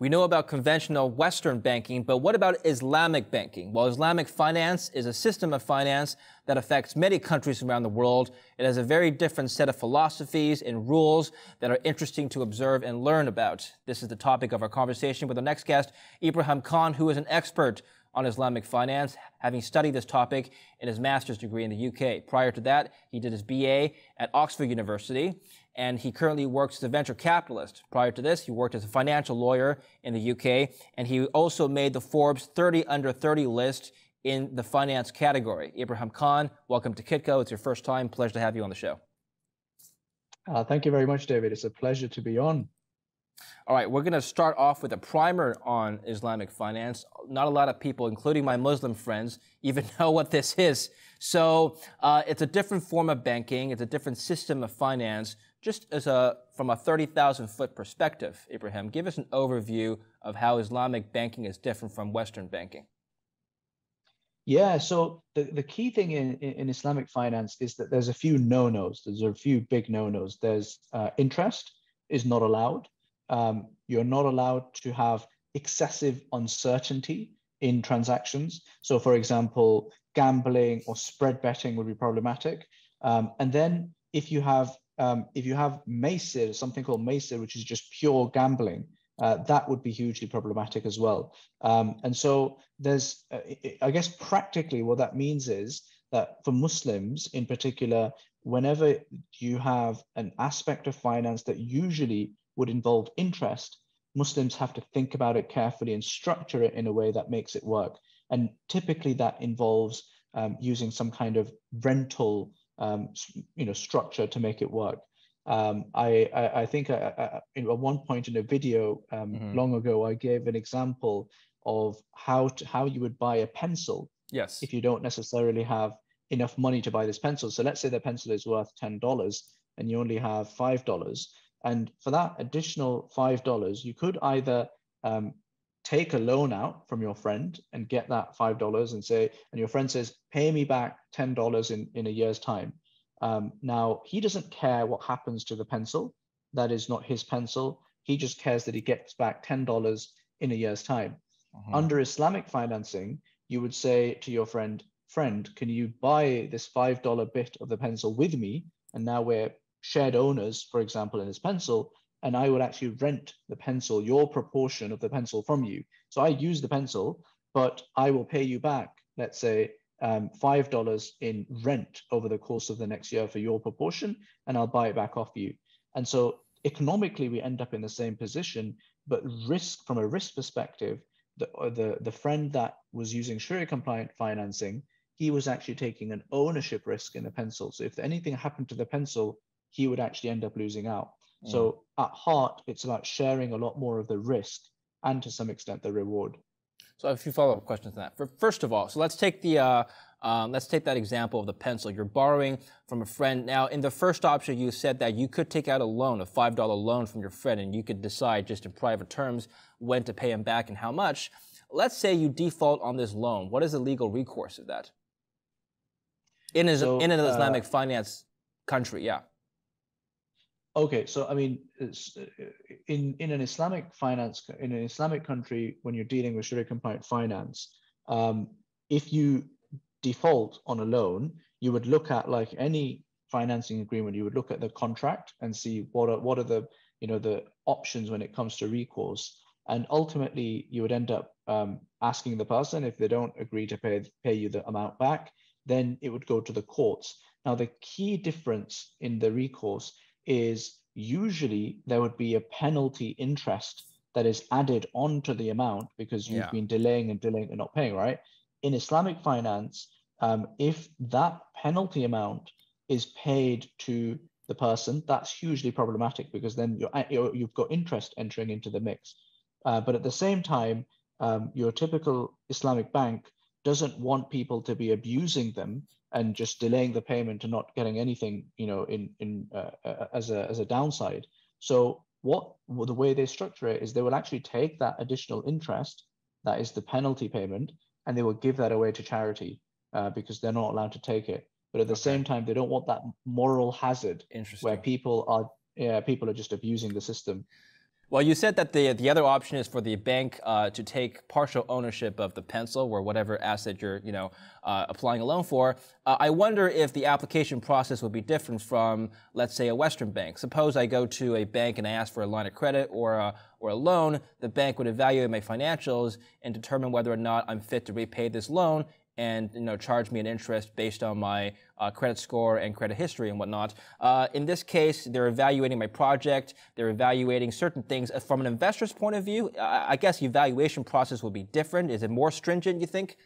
We know about conventional Western banking, but what about Islamic banking? Well, Islamic finance is a system of finance that affects many countries around the world. It has a very different set of philosophies and rules that are interesting to observe and learn about. This is the topic of our conversation with our next guest, Ibrahim Khan, who is an expert on Islamic finance, having studied this topic in his master's degree in the UK. Prior to that, he did his BA at Oxford University and he currently works as a venture capitalist. Prior to this, he worked as a financial lawyer in the UK, and he also made the Forbes 30 under 30 list in the finance category. Ibrahim Khan, welcome to Kitco. It's your first time. Pleasure to have you on the show. Uh, thank you very much, David. It's a pleasure to be on. All right, we're going to start off with a primer on Islamic finance. Not a lot of people, including my Muslim friends, even know what this is. So uh, it's a different form of banking. It's a different system of finance. Just as a from a 30,000 foot perspective, Ibrahim, give us an overview of how Islamic banking is different from Western banking. Yeah, so the, the key thing in, in Islamic finance is that there's a few no-nos. There's a few big no-nos. There's uh, interest is not allowed. Um, you're not allowed to have excessive uncertainty in transactions. So, for example, gambling or spread betting would be problematic. Um, and then if you have um, if you have Maysir, something called Maysir, which is just pure gambling, uh, that would be hugely problematic as well. Um, and so there's, uh, I guess, practically what that means is that for Muslims in particular, whenever you have an aspect of finance that usually would involve interest, Muslims have to think about it carefully and structure it in a way that makes it work. And typically that involves um, using some kind of rental um, you know, structure to make it work. Um, I, I, I, think I, uh, I, uh, at one point in a video um, mm-hmm. long ago, I gave an example of how to, how you would buy a pencil. Yes. If you don't necessarily have enough money to buy this pencil. So let's say the pencil is worth ten dollars and you only have five dollars, and for that additional five dollars, you could either um, take a loan out from your friend and get that five dollars and say, and your friend says, pay me back ten dollars in in a year's time. Um, now he doesn't care what happens to the pencil. That is not his pencil. He just cares that he gets back ten dollars in a year's time. Uh-huh. Under Islamic financing, you would say to your friend, friend, can you buy this five dollar bit of the pencil with me? And now we're shared owners, for example, in his pencil and I would actually rent the pencil, your proportion of the pencil from you. So I use the pencil, but I will pay you back, let's say, um, $5 in rent over the course of the next year for your proportion, and I'll buy it back off you. And so economically, we end up in the same position, but risk from a risk perspective, the, uh, the, the friend that was using Sharia compliant financing, he was actually taking an ownership risk in the pencil. So if anything happened to the pencil, he would actually end up losing out. Mm. So at heart, it's about sharing a lot more of the risk and to some extent the reward. So I have a few follow-up questions to that. First of all, so let's take the uh, um, let's take that example of the pencil. You're borrowing from a friend. Now, in the first option, you said that you could take out a loan, a five dollar loan from your friend, and you could decide just in private terms when to pay him back and how much. Let's say you default on this loan. What is the legal recourse of that? In, so, in an Islamic uh, finance country, yeah. Okay, so I mean, uh, in in an Islamic finance in an Islamic country, when you're dealing with Sharia compliant finance, um, if you default on a loan, you would look at like any financing agreement. You would look at the contract and see what are what are the you know the options when it comes to recourse, and ultimately you would end up um, asking the person if they don't agree to pay pay you the amount back, then it would go to the courts. Now the key difference in the recourse is usually there would be a penalty interest that is added onto the amount because you've yeah. been delaying and delaying and not paying, right? In Islamic finance, um, if that penalty amount is paid to the person, that's hugely problematic because then you're, you have got interest entering into the mix. Uh, but at the same time, um, your typical Islamic bank doesn't want people to be abusing them and just delaying the payment and not getting anything, you know, in in uh, uh, as a as a downside. So what the way they structure it is they will actually take that additional interest, that is the penalty payment, and they will give that away to charity uh, because they're not allowed to take it. But at the okay. same time, they don't want that moral hazard where people are yeah people are just abusing the system. Well, you said that the the other option is for the bank uh, to take partial ownership of the pencil or whatever asset you're you know uh, applying a loan for. Uh, I wonder if the application process would be different from, let's say, a Western bank. Suppose I go to a bank and I ask for a line of credit or a or a loan. The bank would evaluate my financials and determine whether or not I'm fit to repay this loan and you know charge me an interest based on my uh, credit score and credit history and whatnot. Uh, in this case, they're evaluating my project. They're evaluating certain things uh, from an investor's point of view. I guess the evaluation process will be different. Is it more stringent? You think?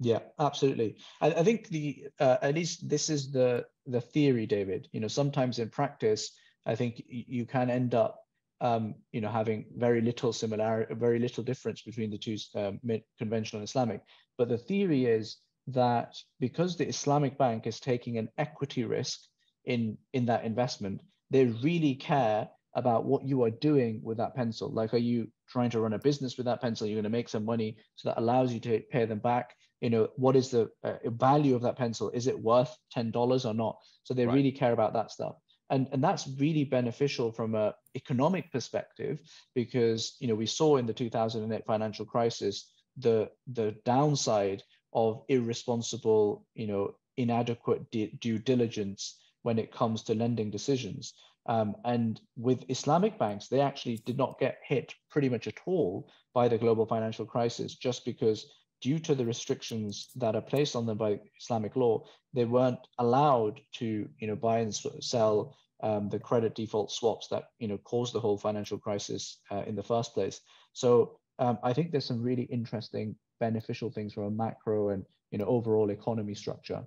Yeah, absolutely. I, I think the uh, at least this is the the theory, David. You know, sometimes in practice, I think you can end up um, you know, having very little similarity, very little difference between the two um, conventional and Islamic. But the theory is that because the Islamic bank is taking an equity risk in, in that investment, they really care about what you are doing with that pencil. Like, are you trying to run a business with that pencil? You're going to make some money, so that allows you to pay them back. You know, what is the uh, value of that pencil? Is it worth ten dollars or not? So they right. really care about that stuff, and and that's really beneficial from a economic perspective because you know we saw in the 2008 financial crisis the the downside of irresponsible, you know, inadequate due diligence when it comes to lending decisions. Um, and with Islamic banks, they actually did not get hit pretty much at all by the global financial crisis, just because due to the restrictions that are placed on them by Islamic law, they weren't allowed to, you know, buy and sell um, the credit default swaps that, you know, caused the whole financial crisis uh, in the first place. So um, I think there's some really interesting beneficial things from a macro and you know overall economy structure.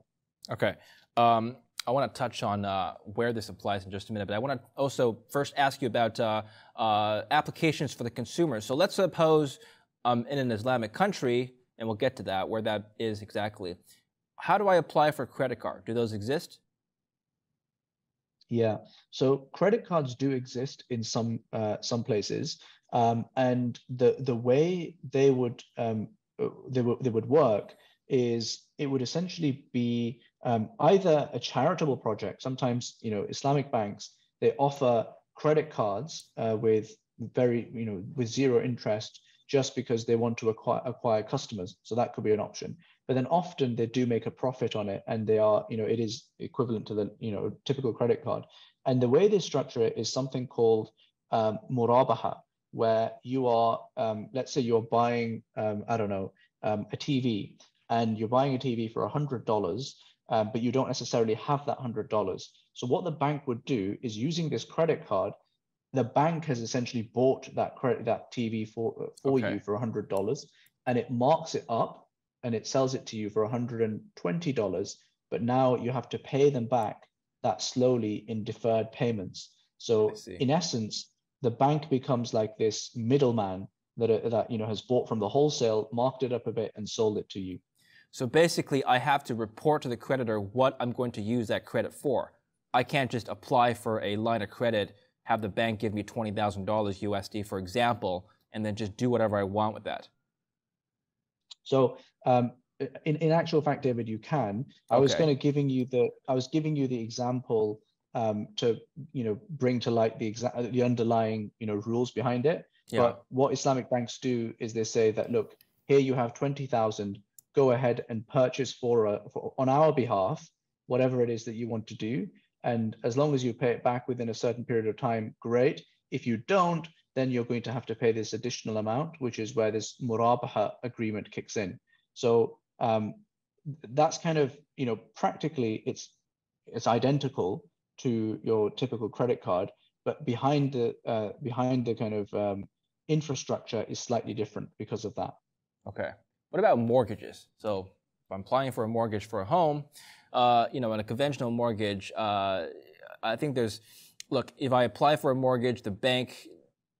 Okay. Um, I want to touch on uh, where this applies in just a minute, but I want to also first ask you about uh, uh, applications for the consumer. So let's suppose I'm in an Islamic country, and we'll get to that, where that is exactly. How do I apply for a credit card? Do those exist? Yeah, so credit cards do exist in some uh, some places. Um, and the the way they would um, they would they would work is it would essentially be um, either a charitable project. Sometimes you know Islamic banks they offer credit cards uh, with very you know with zero interest just because they want to acquire, acquire customers. So that could be an option. But then often they do make a profit on it, and they are you know it is equivalent to the you know typical credit card. And the way they structure it is something called um, murabaha, where you are, um, let's say you're buying, um, I don't know, um, a TV and you're buying a TV for $100, um, but you don't necessarily have that $100. So what the bank would do is using this credit card, the bank has essentially bought that credit, that TV for, for okay. you for $100 and it marks it up and it sells it to you for $120. But now you have to pay them back that slowly in deferred payments. So in essence, the bank becomes like this middleman that uh, that you know has bought from the wholesale, marked it up a bit, and sold it to you. So basically, I have to report to the creditor what I'm going to use that credit for. I can't just apply for a line of credit, have the bank give me twenty thousand dollars USD, for example, and then just do whatever I want with that. So um, in, in actual fact, David, you can. I okay. was going to giving you the I was giving you the example um, to you know bring to light the exact the underlying you know rules behind it. Yeah. But what Islamic banks do is they say that look, here you have twenty thousand. Go ahead and purchase for, a, for on our behalf whatever it is that you want to do, and as long as you pay it back within a certain period of time, great. If you don't, then you're going to have to pay this additional amount, which is where this murabaha agreement kicks in. So um, that's kind of you know practically it's it's identical to your typical credit card, but behind the uh, behind the kind of um, infrastructure is slightly different because of that. Okay. What about mortgages? So if I'm applying for a mortgage for a home, uh, you know, in a conventional mortgage, uh, I think there's look. If I apply for a mortgage, the bank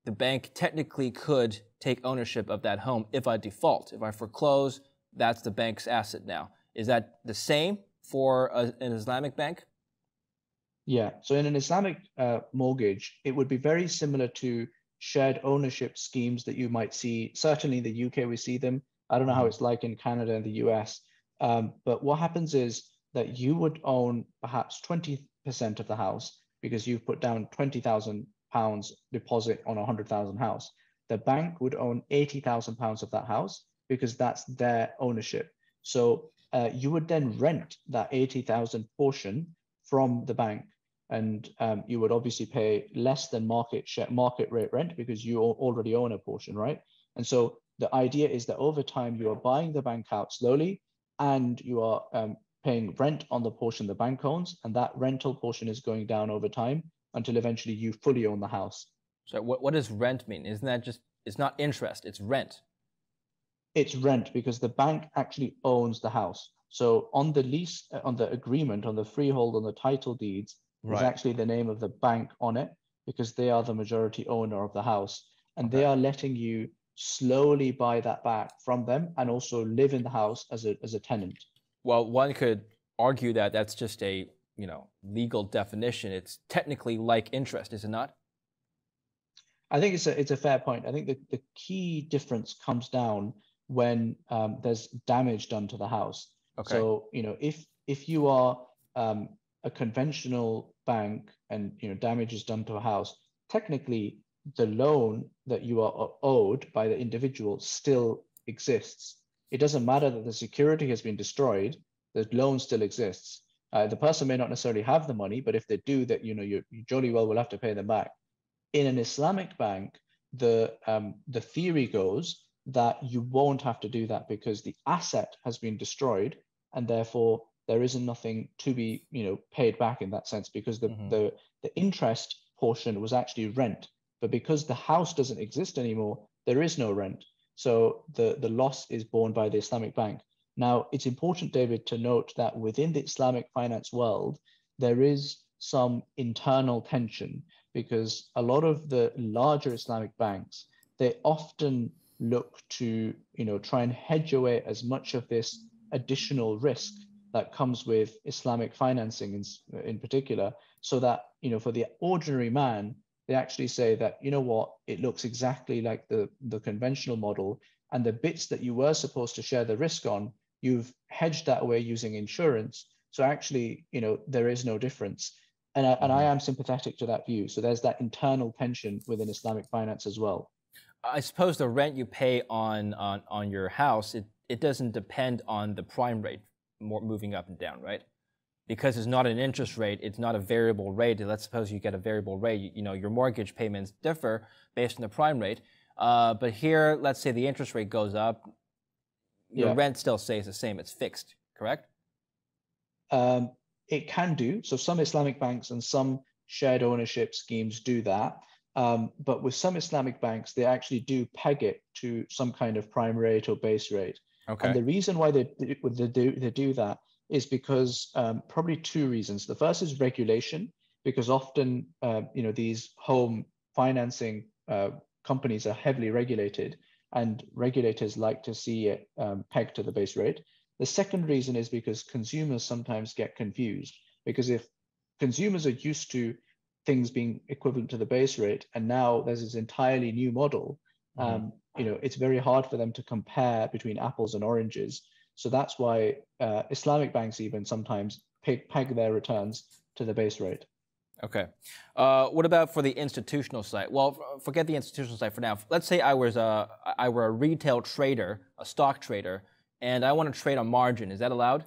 the bank technically could take ownership of that home if I default. If I foreclose, that's the bank's asset now. Is that the same for a, an Islamic bank? Yeah. So in an Islamic uh, mortgage, it would be very similar to shared ownership schemes that you might see. Certainly in the UK, we see them. I don't know how mm-hmm. it's like in Canada and the US. Um, but what happens is that you would own perhaps 20% of the house because you've put down £20,000 pounds deposit on a hundred thousand house. The bank would own eighty thousand pounds of that house because that's their ownership. So uh, you would then rent that eighty thousand portion from the bank, and um, you would obviously pay less than market share, market rate rent because you already own a portion, right? And so the idea is that over time you are buying the bank out slowly, and you are um, paying rent on the portion the bank owns, and that rental portion is going down over time until eventually you fully own the house. So what, what does rent mean? Isn't that just, it's not interest, it's rent. It's rent because the bank actually owns the house. So on the lease, uh, on the agreement, on the freehold, on the title deeds, right. is actually the name of the bank on it because they are the majority owner of the house. And okay. they are letting you slowly buy that back from them and also live in the house as a, as a tenant. Well, one could argue that that's just a you know legal definition. It's technically like interest, is it not? I think it's a it's a fair point. I think the, the key difference comes down when um, there's damage done to the house. Okay. So you know if if you are um, a conventional bank and you know damage is done to a house, technically the loan that you are owed by the individual still exists. It doesn't matter that the security has been destroyed, the loan still exists. Uh, the person may not necessarily have the money, but if they do, that you know you, you jolly well will have to pay them back. In an Islamic bank, the um, the theory goes that you won't have to do that because the asset has been destroyed, and therefore there isn't nothing to be you know paid back in that sense because the mm-hmm. the the interest portion was actually rent but because the house doesn't exist anymore, there is no rent. So the, the loss is borne by the Islamic bank. Now, it's important, David, to note that within the Islamic finance world, there is some internal tension because a lot of the larger Islamic banks, they often look to, you know, try and hedge away as much of this additional risk that comes with Islamic financing in, in particular, so that, you know, for the ordinary man, they actually say that, you know what, it looks exactly like the, the conventional model. And the bits that you were supposed to share the risk on, you've hedged that away using insurance. So actually, you know, there is no difference. And I, and I mm-hmm. am sympathetic to that view. So there's that internal tension within Islamic finance as well. I suppose the rent you pay on on, on your house, it, it doesn't depend on the prime rate more moving up and down, right? because it's not an interest rate, it's not a variable rate. Let's suppose you get a variable rate. You, you know, your mortgage payments differ based on the prime rate. Uh, but here, let's say the interest rate goes up, your yeah. rent still stays the same. It's fixed, correct? Um, it can do. So some Islamic banks and some shared ownership schemes do that. Um, but with some Islamic banks, they actually do peg it to some kind of prime rate or base rate. Okay. And the reason why they, they, do, they do that is because um, probably two reasons. The first is regulation, because often uh, you know these home financing uh, companies are heavily regulated, and regulators like to see it um, pegged to the base rate. The second reason is because consumers sometimes get confused because if consumers are used to things being equivalent to the base rate, and now there's this entirely new model. Um, you know, it's very hard for them to compare between apples and oranges. So that's why uh, Islamic banks even sometimes peg, peg their returns to the base rate. Okay. Uh, what about for the institutional side? Well, forget the institutional side for now. Let's say I was a I were a retail trader, a stock trader, and I want to trade on margin. Is that allowed?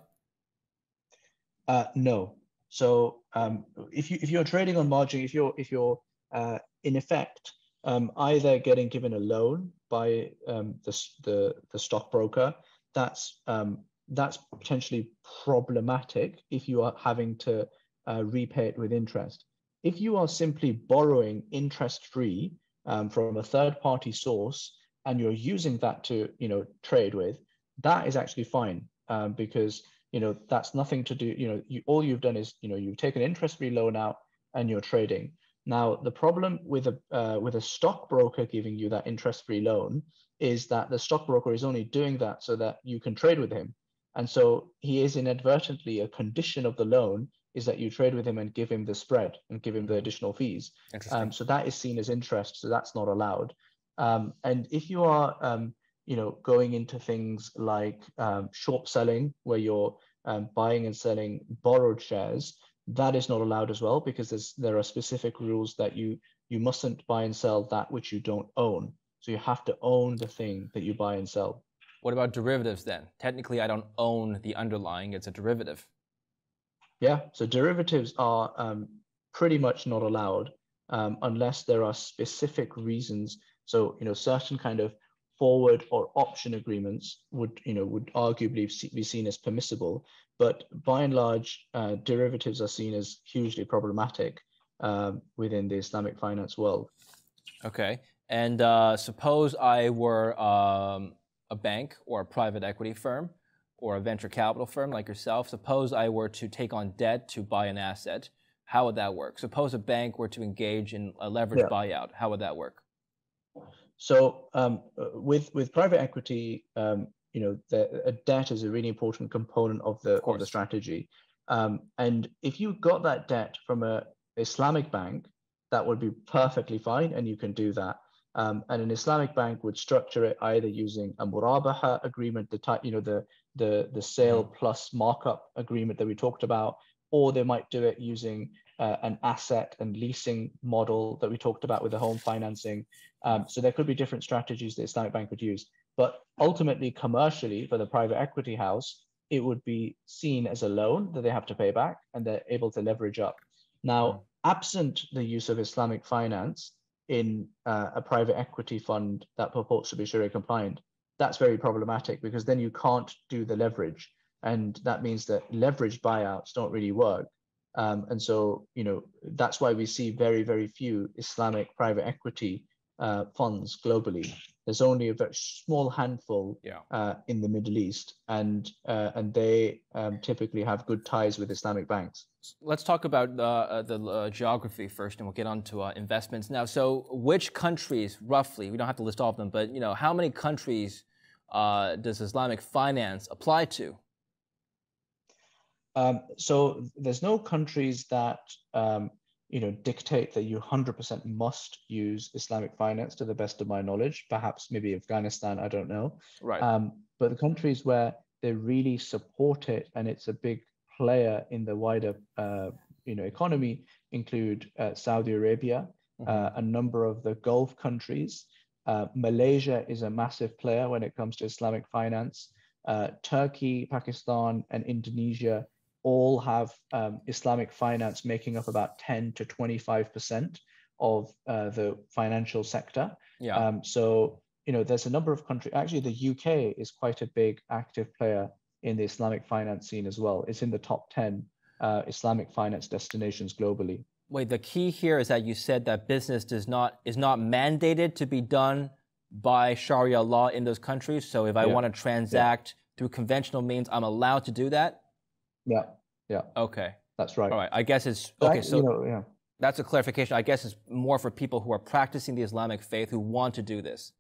Uh, no. So um, if you if you're trading on margin, if you're if you're uh, in effect um, either getting given a loan by um, the, the the stockbroker that's um, that's potentially problematic if you are having to uh, repay it with interest. If you are simply borrowing interest free um, from a third party source and you're using that to you know trade with, that is actually fine um, because you know that's nothing to do. You know, you, all you've done is you know you've taken an interest free loan out and you're trading. Now the problem with a uh, with a stockbroker giving you that interest free loan is that the stockbroker is only doing that so that you can trade with him. And so he is inadvertently a condition of the loan is that you trade with him and give him the spread and give him the additional fees. Um, so that is seen as interest, so that's not allowed. Um, and if you are, um, you know, going into things like um, short selling, where you're um, buying and selling borrowed shares, that is not allowed as well because there's, there are specific rules that you you mustn't buy and sell that which you don't own. So you have to own the thing that you buy and sell. What about derivatives then? Technically, I don't own the underlying, it's a derivative. Yeah, so derivatives are um, pretty much not allowed um, unless there are specific reasons. So, you know, certain kind of forward or option agreements would, you know, would arguably be seen as permissible. But by and large, uh, derivatives are seen as hugely problematic um, within the Islamic finance world. Okay. And uh, suppose I were um, a bank or a private equity firm or a venture capital firm like yourself. Suppose I were to take on debt to buy an asset. How would that work? Suppose a bank were to engage in a leverage yeah. buyout. How would that work? So um, with with private equity, um, you know, the, a debt is a really important component of the of, of the strategy. Um, and if you got that debt from a Islamic bank, that would be perfectly fine, and you can do that. Um, and an Islamic bank would structure it either using a murabaha agreement, the type, you know, the the the sale mm-hmm. plus markup agreement that we talked about, or they might do it using uh, an asset and leasing model that we talked about with the home financing. Um, so there could be different strategies that Islamic Bank would use. But ultimately, commercially, for the private equity house, it would be seen as a loan that they have to pay back and they're able to leverage up. Now, mm. absent the use of Islamic finance in uh, a private equity fund that purports to be Sharia compliant, that's very problematic because then you can't do the leverage. And that means that leveraged buyouts don't really work. Um, and so, you know, that's why we see very, very few Islamic private equity uh, funds globally. There's only a very small handful yeah. uh, in the Middle East, and uh, and they um, typically have good ties with Islamic banks. Let's talk about uh, the uh, geography first, and we'll get on to uh, investments now. So, which countries, roughly, we don't have to list all of them, but you know, how many countries does Islamic finance apply to? Um, so, there's no countries that um, you know, dictate that you 100% must use Islamic finance to the best of my knowledge. Perhaps maybe Afghanistan, I don't know. Right. Um, but the countries where they really support it and it's a big player in the wider, uh, you know, economy include uh, Saudi Arabia, mm-hmm. uh, a number of the Gulf countries. Uh, Malaysia is a massive player when it comes to Islamic finance. Uh, Turkey, Pakistan, and Indonesia all have um, Islamic finance making up about 10 to 25% of uh, the financial sector. Yeah. Um, so, you know, there's a number of countries, actually, the UK is quite a big active player in the Islamic finance scene as well. It's in the top 10 uh, Islamic finance destinations globally. Wait, the key here is that you said that business does not is not mandated to be done by Sharia law in those countries. So if I yeah. want to transact yeah. through conventional means, I'm allowed to do that. Yeah, yeah. Okay. That's right. All right. I guess it's okay. So you know, yeah. that's a clarification. I guess it's more for people who are practicing the Islamic faith who want to do this.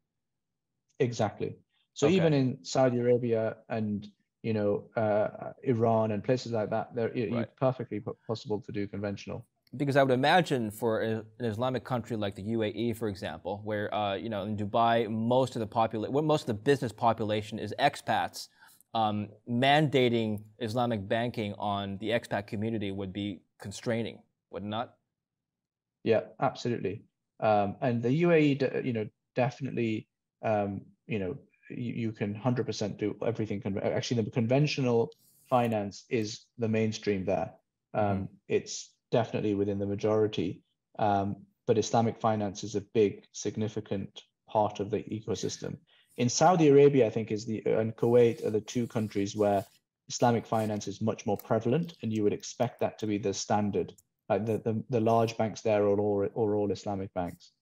Exactly. So okay. even in Saudi Arabia and you know uh, Iran and places like that, there it, right. it's perfectly possible to do conventional. Because I would imagine for an Islamic country like the UAE, for example, where uh, you know in Dubai most of the population, well, most of the business population is expats um, mandating Islamic banking on the expat community would be constraining, would not? Yeah, absolutely. Um, and the UAE, you know, definitely, um, you know, you, you can 100% do everything. Actually, the conventional finance is the mainstream there. Um, mm-hmm. It's definitely within the majority, um, but Islamic finance is a big, significant part of the ecosystem in Saudi Arabia, I think is the and Kuwait are the two countries where Islamic finance is much more prevalent, and you would expect that to be the standard. Like the the, the large banks there are all all Islamic banks.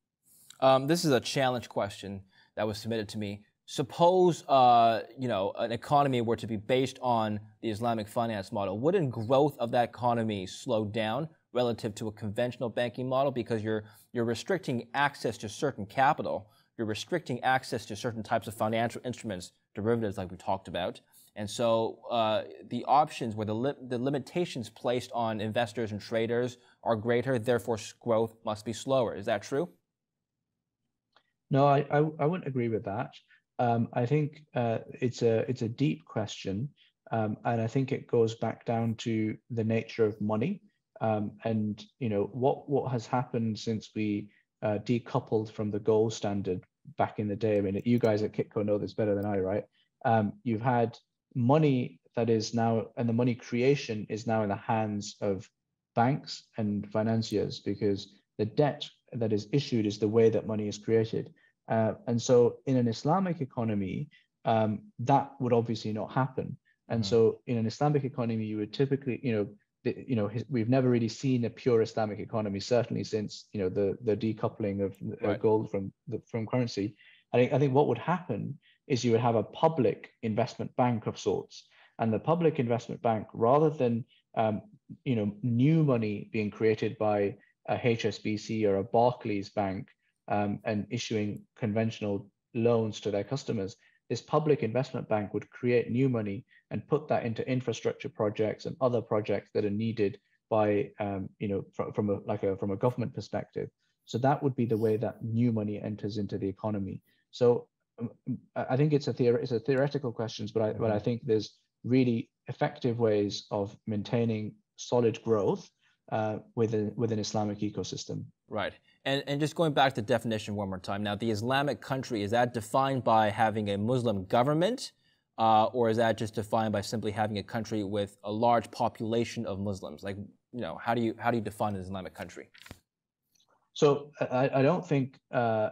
Um, this is a challenge question that was submitted to me. Suppose uh, you know an economy were to be based on the Islamic finance model. Wouldn't growth of that economy slow down relative to a conventional banking model because you're you're restricting access to certain capital you're restricting access to certain types of financial instruments, derivatives like we talked about. And so uh, the options where the, li- the limitations placed on investors and traders are greater, therefore growth must be slower. Is that true? No, I, I, I wouldn't agree with that. Um, I think uh, it's a it's a deep question, um, and I think it goes back down to the nature of money, um, and you know what what has happened since we uh, decoupled from the gold standard back in the day. I mean, you guys at Kitco know this better than I, right? Um, you've had money that is now, and the money creation is now in the hands of banks and financiers because the debt that is issued is the way that money is created. Uh, and so in an Islamic economy, um, that would obviously not happen. And mm-hmm. so in an Islamic economy, you would typically, you know, you know, we've never really seen a pure Islamic economy, certainly since, you know, the, the decoupling of right. gold from the, from currency. I think, I think what would happen is you would have a public investment bank of sorts. And the public investment bank, rather than um, you know new money being created by a HSBC or a Barclays bank um, and issuing conventional loans to their customers, this public investment bank would create new money and put that into infrastructure projects and other projects that are needed by um, you know from, from a like a from a government perspective. So that would be the way that new money enters into the economy. So um, I think it's a theor- it's a theoretical questions, but I but I mm-hmm. think there's really effective ways of maintaining solid growth uh, within within Islamic ecosystem. Right. And, and just going back to definition one more time. Now, the Islamic country is that defined by having a Muslim government, uh, or is that just defined by simply having a country with a large population of Muslims? Like, you know, how do you how do you define an Islamic country? So I, I don't think uh,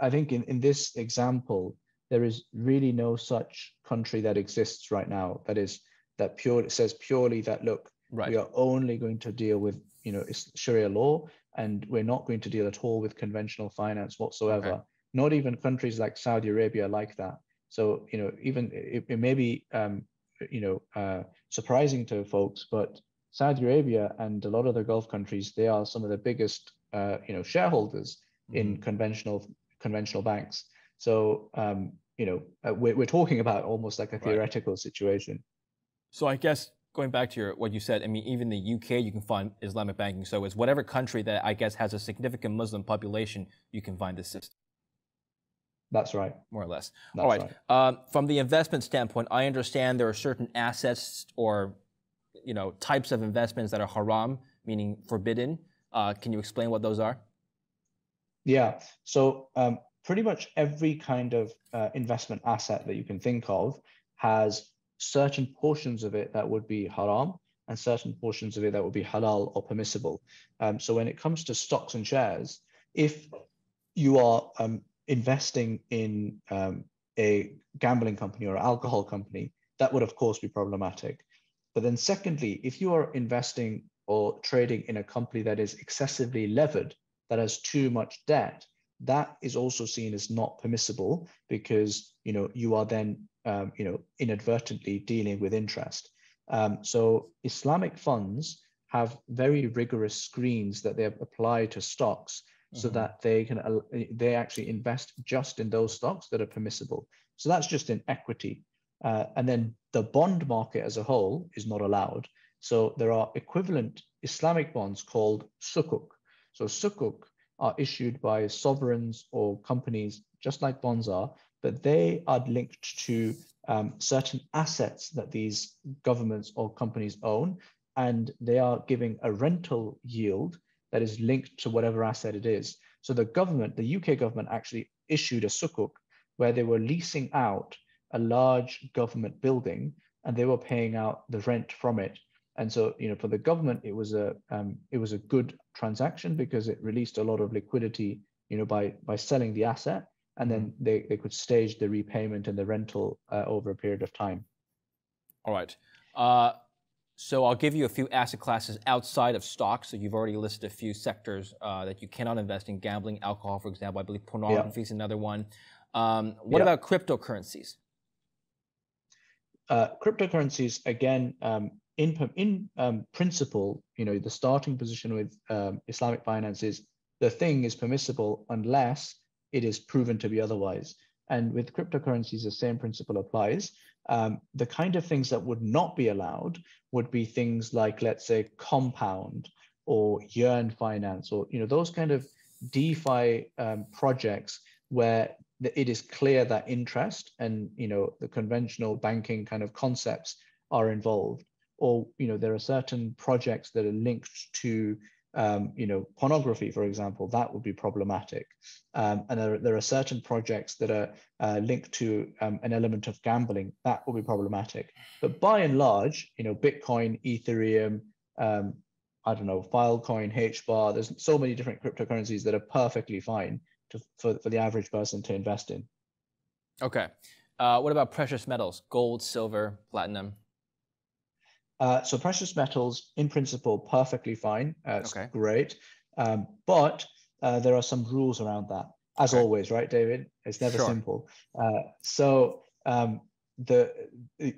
I think in, in this example there is really no such country that exists right now that is that pure says purely that look right. we are only going to deal with you know Sharia law and we're not going to deal at all with conventional finance whatsoever. Okay. Not even countries like Saudi Arabia like that. So you know even it, it may be um, you know uh, surprising to folks, but Saudi Arabia and a lot of the Gulf countries they are some of the biggest uh, you know shareholders mm-hmm. in conventional conventional banks. So um, you know uh, we're, we're talking about almost like a theoretical right. situation. So I guess going back to your, what you said, I mean, even the UK, you can find Islamic banking. So it's whatever country that I guess has a significant Muslim population, you can find this system. That's right. More or less. That's All right. right. Um, from the investment standpoint, I understand there are certain assets or, you know, types of investments that are haram, meaning forbidden. Uh, can you explain what those are? Yeah. So um, pretty much every kind of uh, investment asset that you can think of has certain portions of it that would be haram and certain portions of it that would be halal or permissible. Um, so when it comes to stocks and shares, if you are um, investing in um, a gambling company or alcohol company, that would of course be problematic. But then secondly, if you are investing or trading in a company that is excessively levered, that has too much debt, that is also seen as not permissible because you know you are then um, you know, inadvertently dealing with interest. Um, so Islamic funds have very rigorous screens that they apply to stocks mm-hmm. so that they can uh, they actually invest just in those stocks that are permissible. So that's just in equity. Uh, and then the bond market as a whole is not allowed. So there are equivalent Islamic bonds called sukuk. So sukuk are issued by sovereigns or companies, just like bonds are, but they are linked to um, certain assets that these governments or companies own, and they are giving a rental yield that is linked to whatever asset it is. So the government, the UK government, actually issued a sukuk where they were leasing out a large government building and they were paying out the rent from it. And so, you know, for the government, it was a um, it was a good transaction because it released a lot of liquidity, you know, by by selling the asset and then mm-hmm. they, they could stage the repayment and the rental uh, over a period of time. All right. Uh, so I'll give you a few asset classes outside of stocks. So you've already listed a few sectors uh, that you cannot invest in: gambling, alcohol, for example. I believe pornography yeah. is another one. Um, what yeah. about cryptocurrencies? Uh, cryptocurrencies, again, um, in in um, principle, you know, the starting position with um, Islamic finance is the thing is permissible unless it is proven to be otherwise. And with cryptocurrencies, the same principle applies. Um, the kind of things that would not be allowed would be things like, let's say, compound or yearn finance, or you know those kind of DeFi um, projects where it is clear that interest and you know the conventional banking kind of concepts are involved, or you know there are certain projects that are linked to um, you know, pornography, for example, that would be problematic. Um, and there, there are certain projects that are uh, linked to um, an element of gambling that will be problematic. But by and large, you know, Bitcoin, Ethereum, um, I don't know, Filecoin, HBAR, there's so many different cryptocurrencies that are perfectly fine to, for, for the average person to invest in. Okay. Uh, what about precious metals, gold, silver, platinum? Uh, so precious metals, in principle, perfectly fine. Uh, okay. great. Um, but uh, there are some rules around that, as okay. always, right, David? It's never sure. simple. Uh, so um, the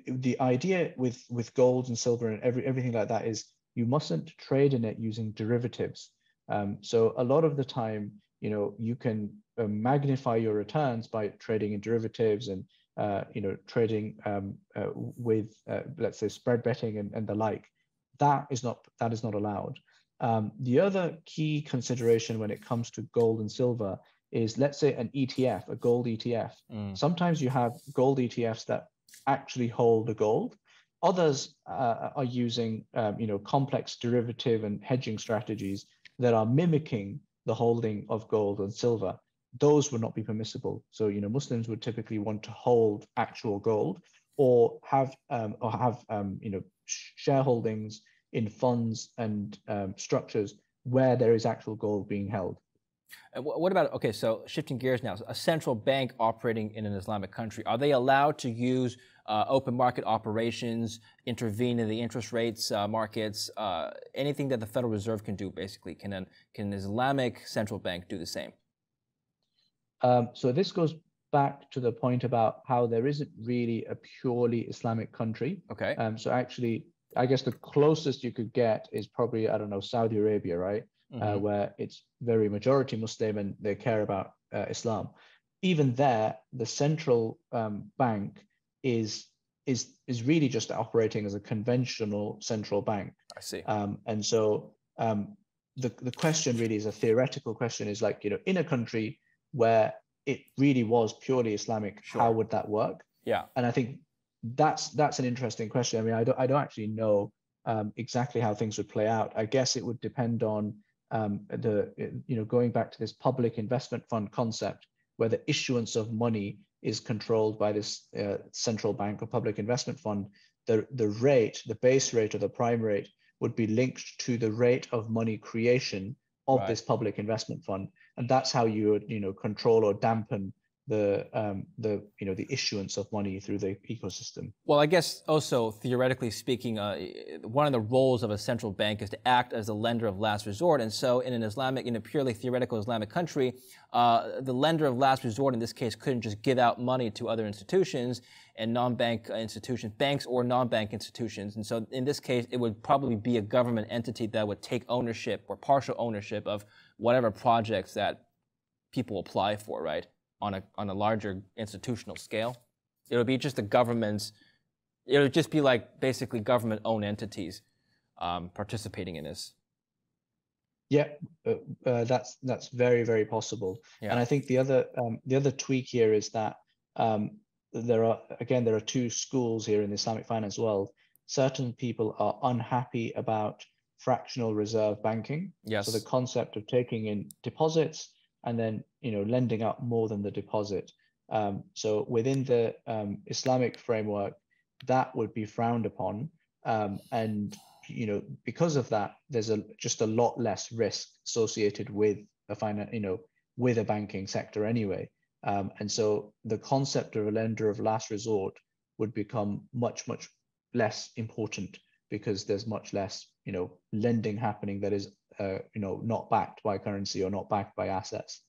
the idea with with gold and silver and every everything like that is you mustn't trade in it using derivatives. Um, so a lot of the time, you know, you can uh, magnify your returns by trading in derivatives and uh, you know trading um, uh, with uh, let's say spread betting and, and the like. That is not that is not allowed. Um, the other key consideration when it comes to gold and silver is let's say an ETF, a gold ETF. Mm. Sometimes you have gold ETFs that actually hold the gold, Others uh, are using um, you know, complex derivative and hedging strategies that are mimicking the holding of gold and silver. Those would not be permissible. So you know, Muslims would typically want to hold actual gold or have um, or have um, you know shareholdings in funds and um, structures where there is actual gold being held. What about, okay, so shifting gears now, a central bank operating in an Islamic country, are they allowed to use uh, open market operations, intervene in the interest rates uh, markets, uh, anything that the Federal Reserve can do, basically? Can an, can an Islamic central bank do the same? Um, so this goes back to the point about how there isn't really a purely Islamic country. Okay. Um, so actually, I guess the closest you could get is probably, I don't know, Saudi Arabia, right? Uh, mm-hmm. uh, where it's very majority Muslim and they care about uh, Islam. Even there, the central um, bank is is is really just operating as a conventional central bank. I see. Um, and so um, the the question really is a theoretical question. Is like you know in a country where it really was purely Islamic, sure. how would that work? Yeah. And I think that's that's an interesting question. I mean, I don't I don't actually know um, exactly how things would play out. I guess it would depend on um, the you know going back to this public investment fund concept where the issuance of money is controlled by this uh, central bank or public investment fund the the rate the base rate or the prime rate would be linked to the rate of money creation of right. this public investment fund and that's how you would you know control or dampen the um, the you know the issuance of money through the ecosystem. Well, I guess also theoretically speaking, uh, one of the roles of a central bank is to act as a lender of last resort. And so, in an Islamic, in a purely theoretical Islamic country, uh, the lender of last resort in this case couldn't just give out money to other institutions and non-bank institutions, banks or non-bank institutions. And so, in this case, it would probably be a government entity that would take ownership or partial ownership of whatever projects that people apply for, right? on a on a larger institutional scale. It would be just the government's. It would just be like basically government-owned entities um, participating in this. Yeah, uh, uh, that's that's very very possible. Yeah. And I think the other um, the other tweak here is that um, there are again there are two schools here in the Islamic finance world. Certain people are unhappy about fractional reserve banking. Yes. So the concept of taking in deposits and then you know lending out more than the deposit. Um, so within the um, Islamic framework, that would be frowned upon, um, and you know because of that, there's a just a lot less risk associated with a finance, you know, with a banking sector anyway. Um, and so the concept of a lender of last resort would become much much less important because there's much less you know lending happening that is uh, you know not backed by currency or not backed by assets.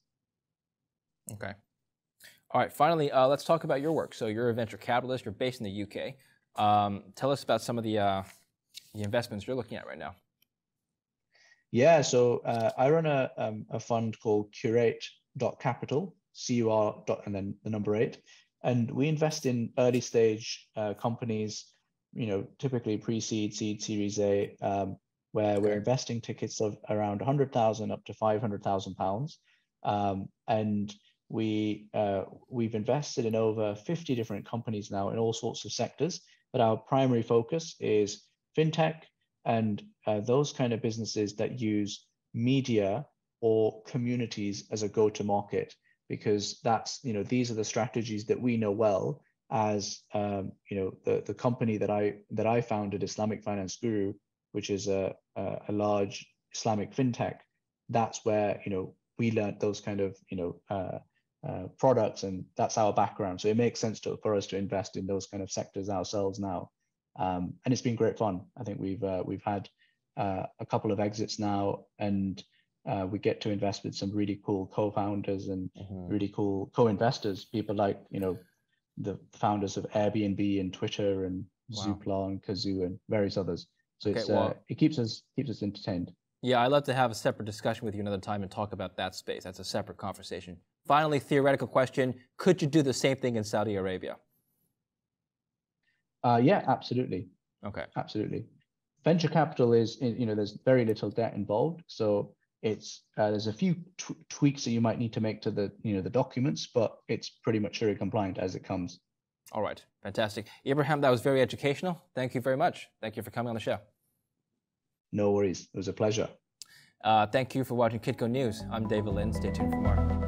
Okay. All right. Finally, uh, let's talk about your work. So you're a venture capitalist. You're based in the UK. Um, tell us about some of the uh, the investments you're looking at right now. Yeah. So uh, I run a um, a fund called Cur8 Capital, C U R dot and then the number eight, and we invest in early stage uh, companies. You know, typically pre-seed, seed, Series A. Um, where we're investing tickets of around 100,000 up to 500,000 pounds. Um, and we, uh, we've invested in over 50 different companies now in all sorts of sectors, but our primary focus is fintech and uh, those kind of businesses that use media or communities as a go-to-market because that's you know these are the strategies that we know well as um, you know the the company that I that I founded Islamic Finance Guru which is a a, a large Islamic fintech that's where you know we learned those kind of you know uh, uh, products and that's our background. So it makes sense to, for us to invest in those kind of sectors ourselves now. Um, and it's been great fun. I think we've uh, we've had uh, a couple of exits now and uh, we get to invest with some really cool co-founders and mm-hmm. really cool co-investors people like you know the founders of airbnb and twitter and wow. zoopla and Cazoo and various others so okay, it's, uh, it keeps us keeps us entertained yeah, I'd love to have a separate discussion with you another time and talk about that space. That's a separate conversation. Finally, theoretical question Could you do the same thing in Saudi Arabia? Uh, yeah, absolutely. Okay. Absolutely. Venture capital is, you know, there's very little debt involved. So it's, uh, there's a few t- tweaks that you might need to make to the, you know, the documents, but it's pretty much Sharia compliant as it comes. All right. Fantastic. Ibrahim, that was very educational. Thank you very much. Thank you for coming on the show. No worries. It was a pleasure. Uh, thank you for watching Kitco News. I'm David Lin. Stay tuned for more.